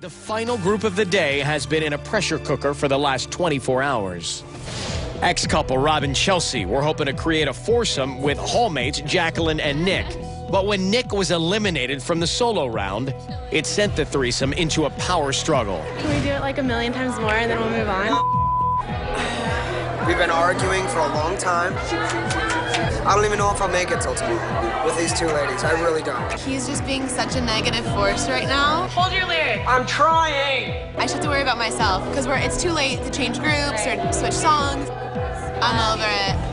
The final group of the day has been in a pressure cooker for the last 24 hours. Ex couple Rob and Chelsee were hoping to create a foursome with hallmates Jacqueline and Nick. But when Nick was eliminated from the solo round, it sent the threesome into a power struggle. Can we do it like a million times more and then we'll move on? We've been arguing for a long time. I don't even know if I'll make it till tomorrow with these two ladies. I really don't. He's just being such a negative force right now. Hold your lyric. I'm trying. I just have to worry about myself because we're it's too late to change groups or switch songs. I'm over it.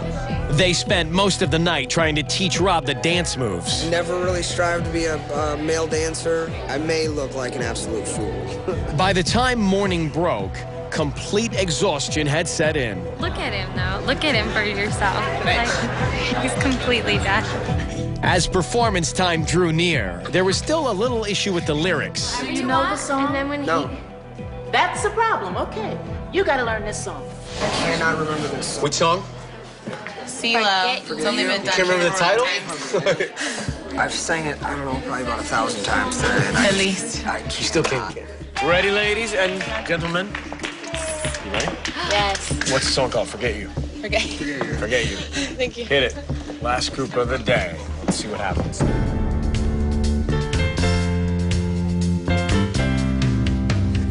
They spent most of the night trying to teach Rob the dance moves. Never really strived to be a, a male dancer. I may look like an absolute fool. By the time morning broke, complete exhaustion had set in. Look at him though. Look at him for yourself. Like, he's completely dead. As performance time drew near, there was still a little issue with the lyrics. You know the song? And then when No, That's the problem. Okay. You gotta learn this song. I cannot remember this. Song. Which song? CeeLo. It's only been done. Can't remember the title? I've sang it, I don't know, probably about a thousand times today. And I At least. I You still can't. Ready, ladies and gentlemen? You ready? Yes. What's the song called? Forget You. Okay. Forget You. Thank you. Hit it. Last group of the day. Let's see what happens.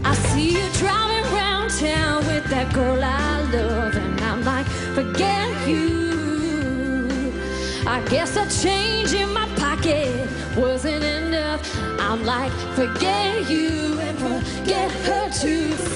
I see you driving around town with that girl I love, and I'm like, forget you. I guess a change in my pocket wasn't enough. I'm like, forget you and forget her too.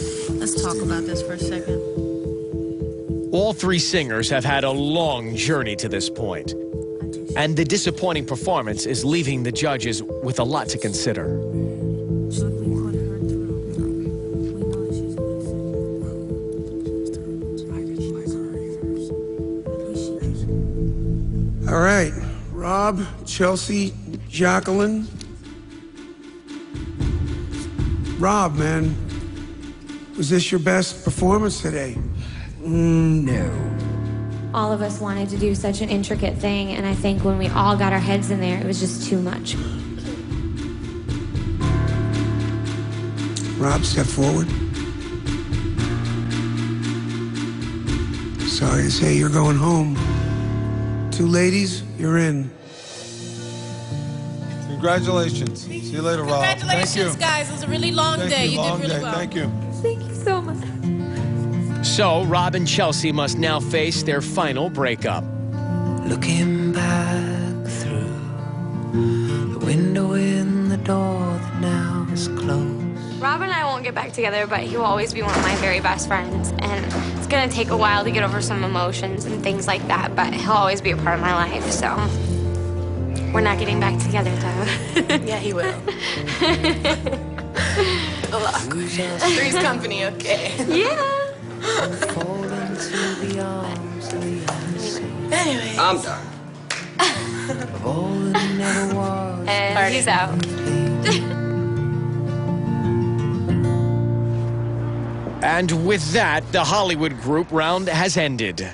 Let's talk about this for a second. All three singers have had a long journey to this point, and the disappointing performance is leaving the judges with a lot to consider. All right, Rob, Chelsee, Jacqueline. Rob, man, was this your best performance today? Mm, no. All of us wanted to do such an intricate thing, and I think when we all got our heads in there, it was just too much. Rob, step forward. Sorry to say you're going home. Two ladies, you're in. Congratulations. See you later, Rob. Congratulations, Thank you. guys. It was a really long Thank day. you. You, Long did really day. well. Thank you. Thank you so much. So, Rob and Chelsee must now face their final breakup. Looking back through the window in the door that now is closed. Rob and I won't get back together, but he will always be one of my very best friends. And it's gonna take a while to get over some emotions and things like that, but he'll always be a part of my life, so. We're not getting back together, though. Yeah, he will. Three's company, okay. yeah. Fall into the arms of the unseen. Anyway. I'm done. Of all that never was. And he's out. And with that, the Hollywood group round has ended.